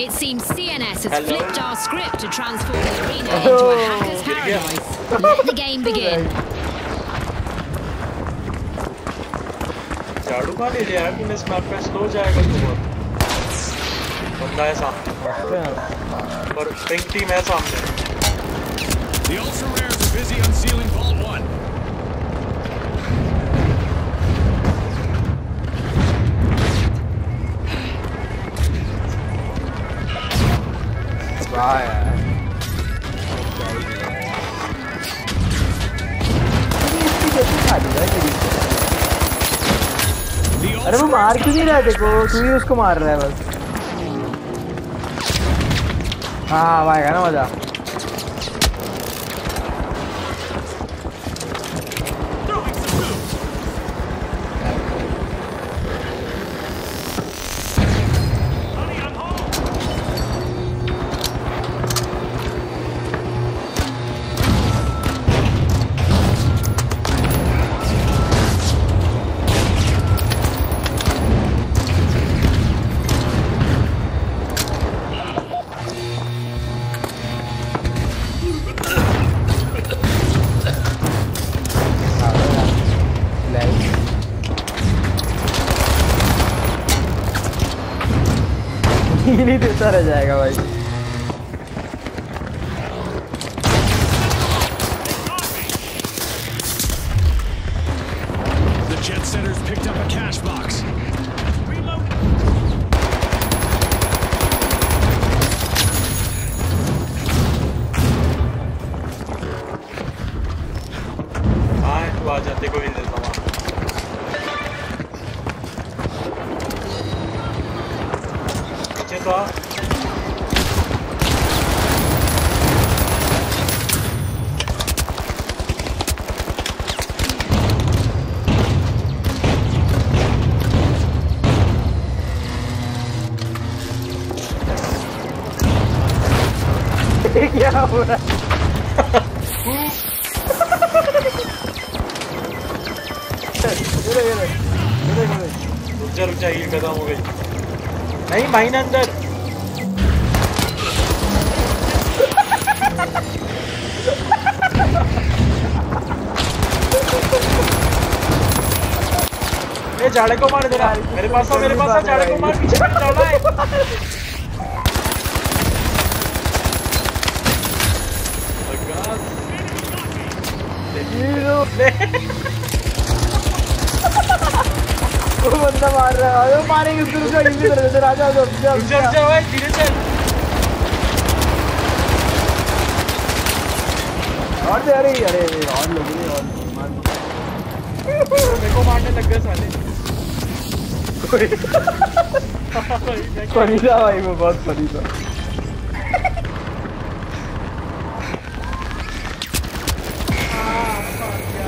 It seems CNS has flipped our script to transform the arena into a hacker's paradise. Let the game begin. झाड़ू खा ले यार तूने स्मैप पे slow जाएगा तू बहुत बंदा है सामने पर पिंक टीम है सामने The ultra rares are busy unsealing वाह है अरे वो मार क्यों नहीं रहा देखो? तू ही उसको मार रहा है बस। हाँ भाई ना मज़ा नहीं देता रह जाएगा भाई The jet setter's picked up a cash box. हाँ तू आ जा देखो हिल देता हूँ か？いや危ないめちゃくちゃ言い方もがいい。नहीं माइन अंदर। ए जाड़े को मार देना। मेरे पास मेरे पास जाड़े को मार पीछे जाड़ा है। बंदा मार रहा है वो मारेंगे उसको रुक जा जल्दी कर देते राजा जा रुक जा जा भाई धीरे चल और दे अरे अरे और लोग नहीं और मार को मारने लग गए साले फनी था भाई वो बहुत फनी था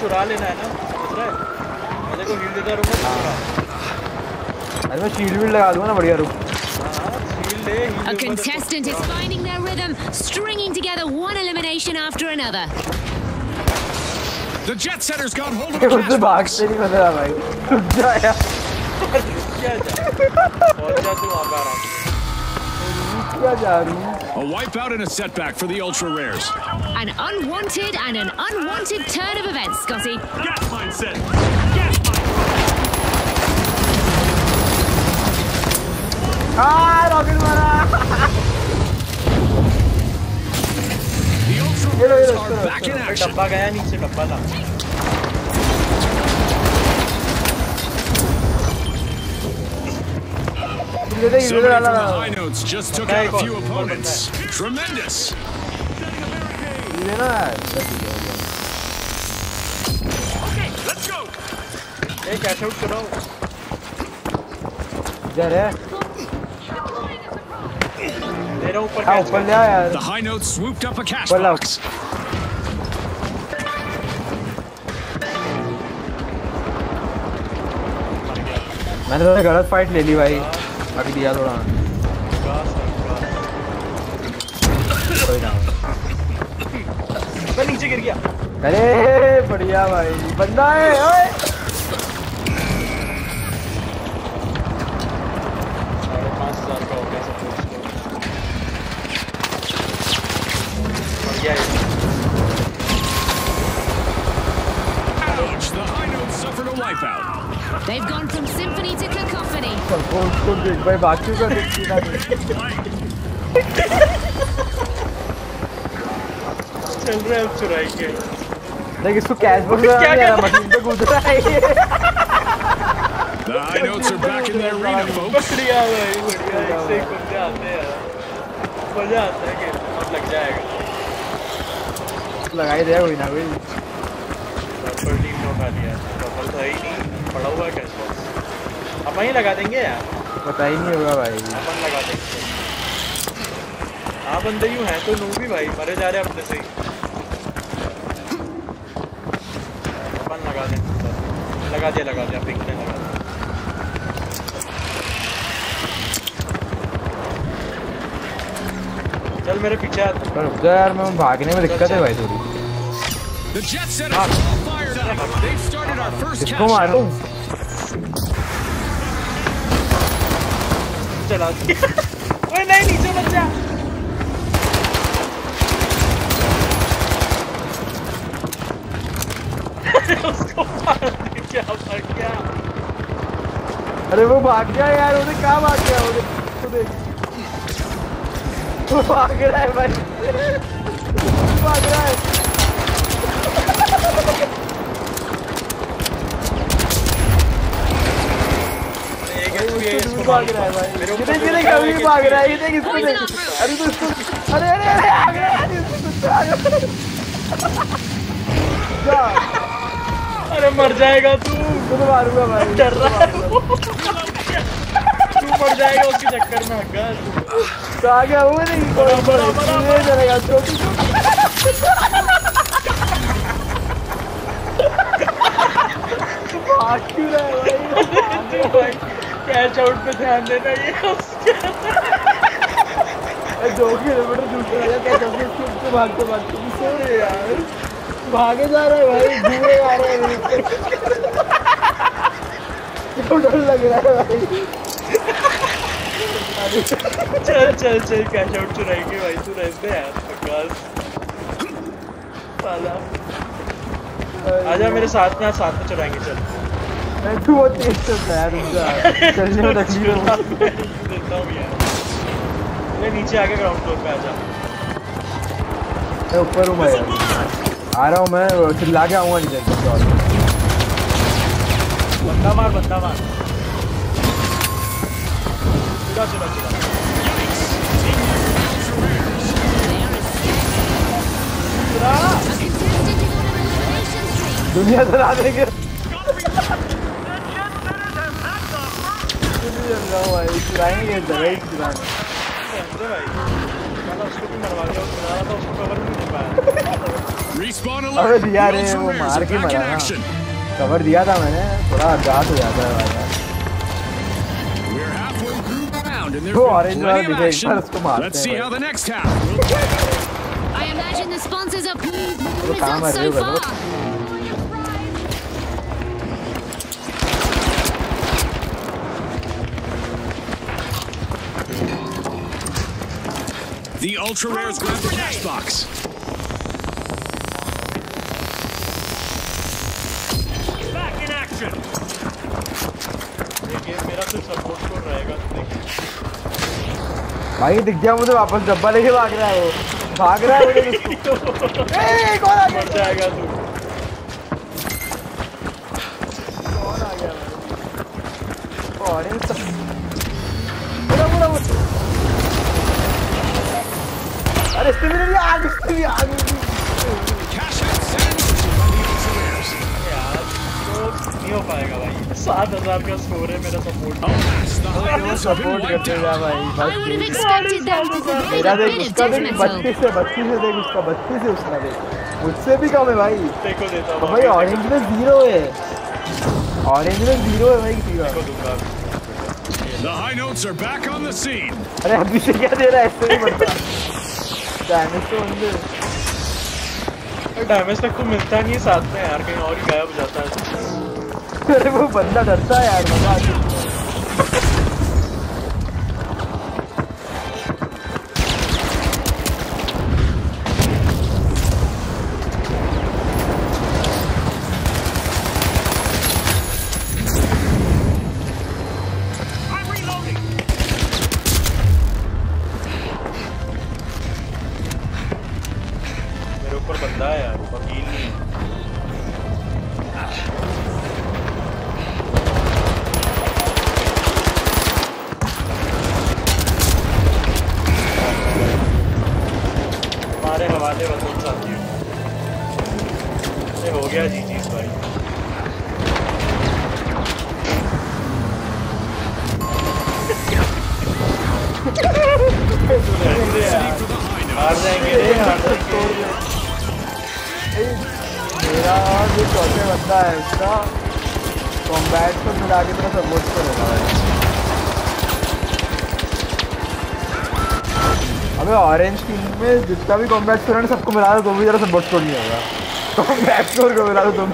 चुरा लेना है ना समझ रहा है मैं देखो हील देता रहूंगा तू चुरा अरे मैं शील्ड भी लगा दूंगा ना बढ़िया रुक हाँ हील ले heal A contestant is finding their rhythm, stringing together one elimination after another. The jet setter's got hold of a उससे cash box. भागते नहीं बता रहा भाई रुक जा यार क्या जा पहुंच जा तू वहाँ पे आराम से क्या जा रही हूँ A wipeout and a setback for the Ultra Rares. An unwanted and an unwanted turn of events, Scotty. Gas mindset! Gas mindset! Ah, the Ultra Rares are back in action. Somebody from डाला the high notes just took out a few opponents. Tremendous. इधर ना Okay, let's go. A cash out कराओ इधर है मेरा ऊपर हाँ catch ऊपर कर ले आ यार The high note swooped up a cash Well, box. मैंने तो गलत फाइट ले ली भाई अभी दिया थोड़ा। कोई ना। मैं नीचे गिर गया। अरे बढ़िया भाई। बंदा है ओए। साढ़े पाँच They've gone from symphony to cacophony. सबको उसको देख भाई बाकी का देखती ना चल रहे हैं अब चुराई के देख इसको कैश बॉक्स में क्या नहीं आ रहा कर- मशीन पे कूद रहा है ये। The high notes are back in the arena, folks. बढ़िया भाई बढ़िया ऐसे ही कुत्ते आते हैं यार मजा आता है कि अब लग जाएगा लगाई दे कोई ना कोई पर टीम ने उठा लिया डबल था ही नहीं पड़ा हुआ है कैश बॉक्स अब वहीं लगा देंगे यार। पता ही नहीं होगा भाई। अपन लगा देंगे। हाँ बंदे यूँ हैं तो नू भी भाई मरे जा रहे हैं अपने से ही। अपन लगा दें। लगा दिया लगा दिया पिंक ने लगा दिया। चल मेरे पीछे आ यार मैं भागने में दिक्कत है भाई थोड़ी। They've started our first किसको cash मारूं चला दिया ओए नहीं नीचे मत जा उसको मार दिया क्या मर गया अरे वो भाग गया यार उन्हें कहाँ भाग गया उन्हें वो देख वो भाग रहा है भाई वो भाग रहा है एक इसको भाग रहा है भाई। ये देख ये देख अभी भाग रहा है ये देख इसको देख। अरे तो इसको अरे अरे अरे आ गया यार इसको आ गया अरे मर जाएगा तू। तुझे मारूँगा भाई डर रहा है तू। मर जाएगा उसके चक्कर में हग्गा तो आ गया वो नहीं बड़ा, बड़ा, चलेगा छोटी छोटी भाग क्यों रहा है भाई? कैच आउट पे ध्यान देना ये दो किलोमीटर दूर इसके ऊपर भागते भागते। किससे रे यार। भागे जा रहा है भाई घूमे आ रहा है। तो डर लग रहा है भाई? चल चल चल कैच आउट चुराएँगे भाई तू रहते यार बकवास। साला। आजा मेरे साथ में साथ में चुराएँगे चल। मैं तू बहुत तेज है रुक जा चलने में तकलीफ़ हो देता हूँ यार ले नीचे आके ग्राउंड फ्लोर पे आजा मैं ऊपर हूँ मैं आ रहा हूँ मैं चिल्ला के आऊँगा नीचे से और बंदा मार बंदा मार चुरा चुरा चुरा चुरा A contestant Alert. दिया रे वो मार के मरा. कवर दिया था मैंने थोड़ा घात हो जाता है भाई वो orange वाला दिखे, एक बार. उसको मारते Let's हैं see भाई। how the next half will play out. I imagine the sponsors are pleased with the results है, so far. The Ultra Rares grab the cash box. Back in action. ये game मेरा सिर्फ support code रहेगा देख भाई दिख गया मुझे वापस डब्बा लेके भाग रहा है वो भाग रहा है मुझे उसको ए कौन आ गया मर जाएगा तू सात हज़ार का स्कोर है मेरा सपोर्ट सपोर्ट करते जा भाई मेरा देख उसका देख बत्तीस से बत्तीस से देख उसका बत्तीस से उसका देख। मुझसे भी कम है भाई। देखो देता तो हूँ भाई ऑरेंज में ज़ीरो है। ऑरेंज में ज़ीरो है भाई सीधा The high notes are back on the scene. अरे अभी से क्या दे रहा है? ऐसे नहीं बनता। डैमेज तो बंदे डैमेज तक तो मिलता नहीं है साथ में यार कहीं और ही गायब हो जाता है। अरे वो बंदा डरता है यार मज़ा आती गया जी चीज़ भाई मेरा जो चौथे बंदा है उसका कॉम्बैट को मिला के तरह सपोर्ट करेगा भाई। अबे ऑरेंज टीम में जितना भी कॉम्बैट स्कोर है ना सबको मिला दो तो भी जरा सपोर्ट स्कोर नहीं होगा। कॉम्बैट स्कोर को मिला दो तुम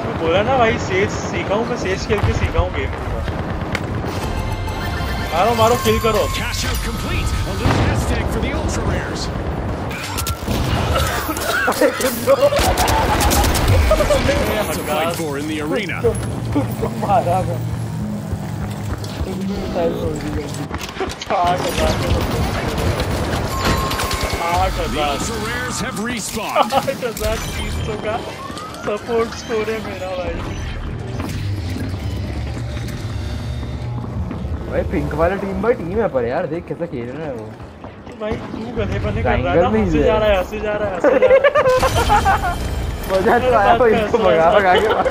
मैं बोला ना भाई सेज सीखा हूँ मैं सेज खेल के सीखा हूँ गेम मारो मारो किल करो for in the arena. The ultra rares have respawned. आठ हज़ार तीन सौ का सपोर्ट स्कोर है मेरा भाई। भाई पिंक वाला टीम भाई टीम है पर यार देख कैसा खेल रहा है वो। भाई तू गधे बने कर रहा है हंसे जा रहा है हंसे जा रहा है हंसे जा रहा है। मज़ा तो आया भाई इसको भगा भगा के मार-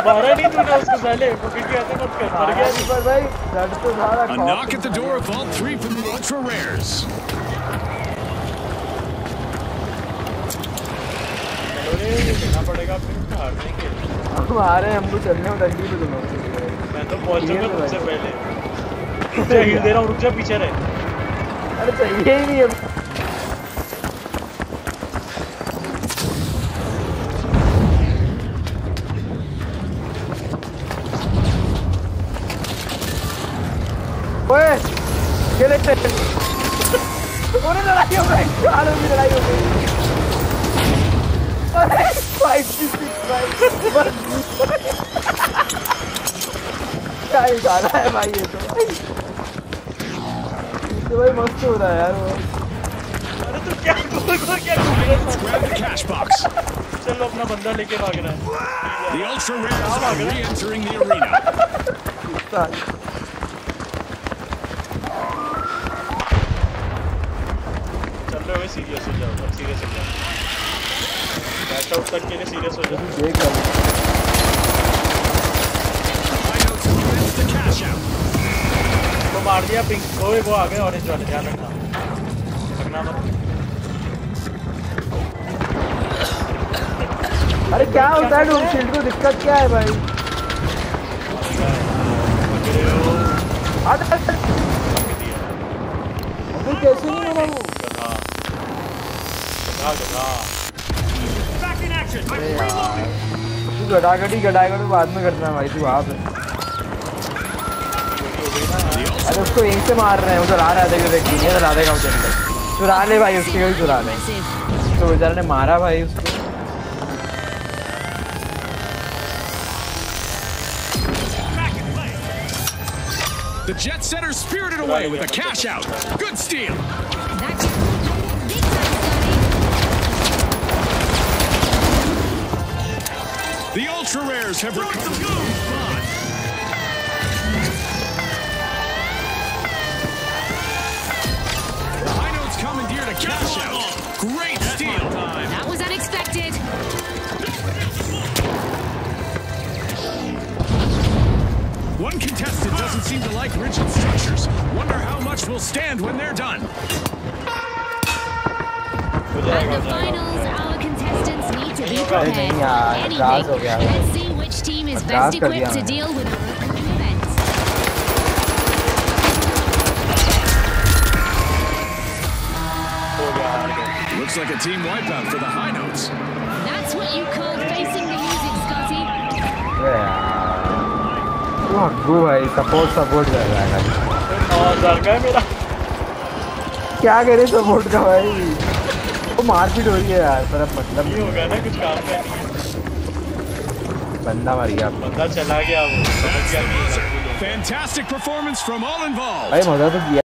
नहीं तूने उसको पहले पकड़ के आते मत कर मर गया मारा पर भाई डर तो था A knock at the door of Vault 3 from the ultra rares. देना पड़ेगा फिर हार जाएँगे हम आ रहे हैं हम तो चलने में डंडी पे तुम मैं तो पहुंचूँगा तो तुमसे पहले। रुक जा हिल दे रहा हूँ रुक जा पीछे रहे। अरे चाहिए ही नहीं है खेले ओरे लड़ाई हो गई आलू की लड़ाई हो गई अरे फाइव सिक्स ही भाई ये तो तो भाई मस्त हो रहा है यार अरे तू क्या गोल गोल क्या घूम रहा है चलो अपना बंदा लेके भाग रहा है The ultra rares are re-entering the arena. Serious हो जाओ अब सीरियस हो जाओ। आउट तक लिए सीरियस हो जाओ। देख. तो मार दिया पिंक ओए वो आ गए ऑरेंज वाले ध्यान रखना। रखना मत। अरे क्या होता है डूम शील्ड को दिक्कत क्या है भाई। अबे कैसे नहीं वो? गधा तू गड़ागड़ी गड़ागड़ी बाद में करना भाई तू वहाँ अरे उसको यहीं से मार रहे हैं उधर आ रहा है देख देख ये देगा उधर चुरा ले भाई उसके भी चुरा ले तो बेचारे ने मारा भाई उसको. The jet setter spirited away with a cash out. Good steal. ultra rares have recovered. High notes commandeered a cash out. Great That's steal. That was unexpected. One contestant doesn't seem to like rigid structures. Wonder how much will stand when they're done. And the finals out contestants need to be अरे prepared नहीं for यार, anything. अभ्यास हो गया है। Let's see which team is अभ्यास best कर दिया equipped to मैंने। deal with our upcoming events. हो गया हार गए Looks like a team wipeout for the high notes. That's what you call facing the music, Scotty. अबे यार तू हग्गू भाई सपोर्ट सपोर्ट कर रहा है भाई नौ हजार का है मेरा क्या करे सपोर्ट का भाई वो मारपीट हो रही है यार पर अब मतलब नहीं होगा ना कुछ काम का नहीं बंदा मर गया। बंदा चला गया वो समझ गया Fantastic performance from all involved. भाई मज़ा तो किया।